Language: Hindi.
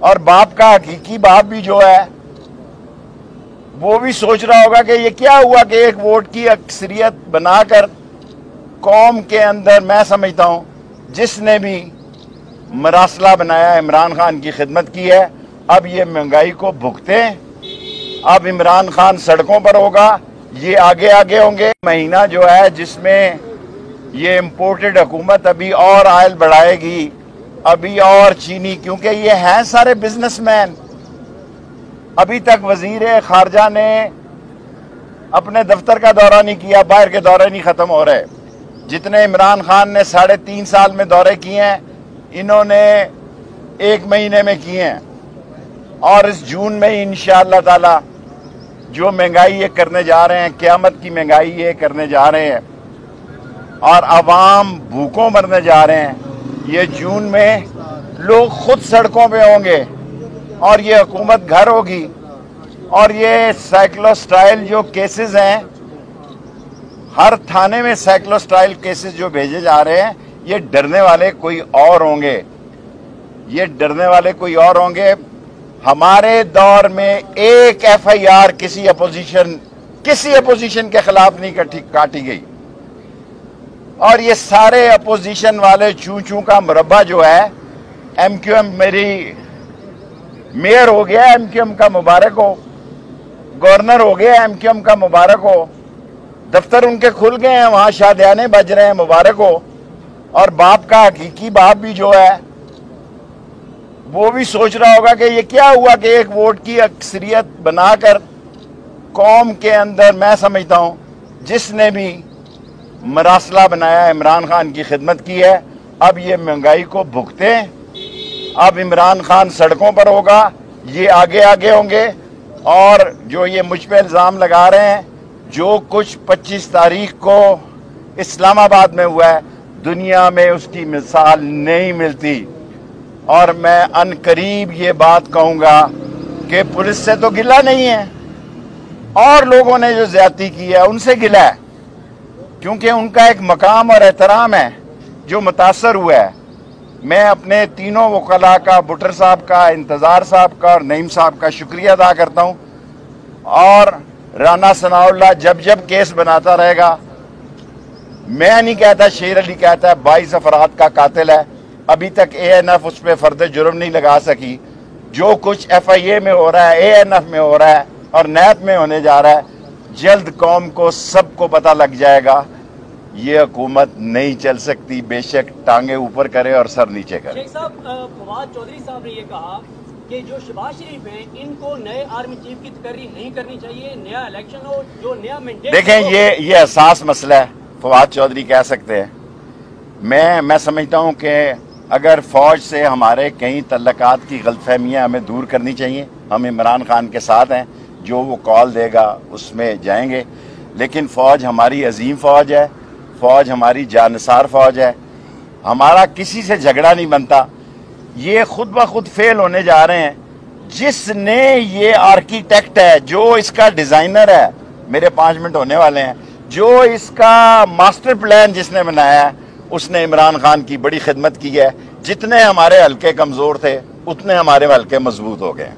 और बाप का हकीकी बाप भी जो है, वो भी सोच रहा होगा कि ये क्या हुआ कि एक वोट की अक्सरियत बनाकर कौम के अंदर मैं समझता हूँ, जिसने भी मरासला बनाया, इमरान खान की खिदमत की है, अब ये महँगाई को भुगते अब इमरान खान सड़कों पर होगा, ये आगे आगे होंगे। महीना जो है जिसमें ये इम्पोर्टेड हुकूमत अभी और आयल बढ़ाएगी अभी और चीनी, क्योंकि ये हैं सारे बिजनेसमैन अभी तक वज़ीर खारजा ने अपने दफ्तर का दौरा नहीं किया, बाहर के दौरे नहीं खत्म हो रहे। जितने इमरान खान ने साढ़े तीन साल में दौरे किए हैं, इन्होंने एक महीने में किए हैं। और इस जून में ही इन ताला जो महँगाई ये करने जा रहे हैं, क्यामत की महँगाई ये करने जा रहे हैं, और आवाम भूखों मरने जा रहे हैं। ये जून में लोग खुद सड़कों पे होंगे और ये हुकूमत घर होगी। और ये साइक्लोस्टाइल जो केसेस हैं, हर थाने में साइक्लोस्टाइल केसेस जो भेजे जा रहे हैं, ये डरने वाले कोई और होंगे। ये डरने वाले कोई और होंगे। हमारे दौर में एक एफआईआर किसी अपोजिशन किसी अपोजिशन के खिलाफ नहीं काटी गई। और ये सारे अपोजिशन वाले चू चू का मुरबा जो है एम क्यू एम मेरी मेयर हो गया एम क्यू एम का मुबारक हो गवर्नर हो गया एम क्यू एम का मुबारक हो, दफ्तर उनके खुल गए हैं, वहाँ शादियाने बज रहे हैं, मुबारक हो, और बाप का हकीकी बाप भी जो है, वो भी सोच रहा होगा कि ये क्या हुआ कि एक वोट की अक्सरियत बनाकर कौम के अंदर, मैं समझता हूँ, जिसने भी मरासला बनाया, इमरान खान की खिदमत की है। अब ये महँगाई को भुगते अब इमरान खान सड़कों पर होगा, ये आगे आगे होंगे। और जो ये मुझ पर इल्ज़ाम लगा रहे हैं, जो कुछ 25 तारीख को इस्लामाबाद में हुआ है, दुनिया में उसकी मिसाल नहीं मिलती। और मैं अन करीब ये बात कहूँगा कि पुलिस से तो गिला नहीं है। और लोगों ने जो ज़्यादा की है, उनसे गिला है। क्योंकि उनका एक मकाम और एहतराम है, जो मुतासर हुआ है। मैं अपने तीनों वकला का, बुटर साहब का, इंतज़ार साहब का और नईम साहब का शुक्रिया अदा करता हूँ। और राना सनाउल्ला जब जब केस बनाता रहेगा, मैं नहीं कहता, शेर अली कहता है, बाईस अफराद का कातिल है। अभी तक ए एन एफ़ उस पर फर्द जुर्म नहीं लगा सकी। जो कुछ एफ़ आई ए में हो रहा है ए एन एफ़ में हो रहा है और नैब में होने जा रहा है जल्द कौम को सबको पता लग जाएगा ये हुकूमत नहीं चल सकती। बेशक टांगे ऊपर करे और सर नीचे करे। फवाद चौधरी साहब ने ये कहा कि जो शबाज शरीफ हैं इनको नए आर्मी चीफ की तकरी नहीं करनी चाहिए नया इलेक्शन हो जो नया मेंटेन देखें ये ये एहसास मसला है फवाद चौधरी कह सकते हैं। मैं मैं समझता हूँ कि अगर फ़ौज से हमारे कई तल्लक़ात की गलतफहमियाँ हमें दूर करनी चाहिए हम इमरान खान के साथ हैं जो वो कॉल देगा उसमें जाएँगे। लेकिन फ़ौज हमारी अजीम फ़ौज है, फ़ौज हमारी जानसार फ़ौज है। हमारा किसी से झगड़ा नहीं बनता। ये खुद ब खुद फेल होने जा रहे हैं। जिसने ये आर्किटेक्ट है, जो इसका डिज़ाइनर है, मेरे पाँच मिनट होने वाले हैं, जो इसका मास्टर प्लान जिसने बनाया है, उसने इमरान खान की बड़ी खिदमत की है। जितने हमारे हल्के कमज़ोर थे, उतने हमारे हल्के मज़बूत हो गए।